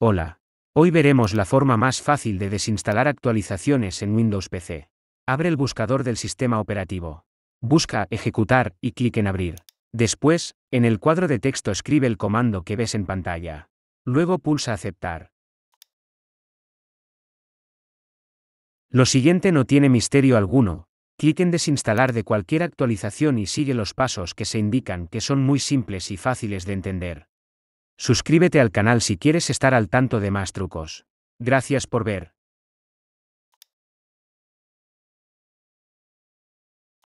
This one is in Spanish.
Hola. Hoy veremos la forma más fácil de desinstalar actualizaciones en Windows PC. Abre el buscador del sistema operativo. Busca Ejecutar y clic en Abrir. Después, en el cuadro de texto escribe el comando que ves en pantalla. Luego pulsa Aceptar. Lo siguiente no tiene misterio alguno, clic en Desinstalar de cualquier actualización y sigue los pasos que se indican que son muy simples y fáciles de entender. Suscríbete al canal si quieres estar al tanto de más trucos. Gracias por ver.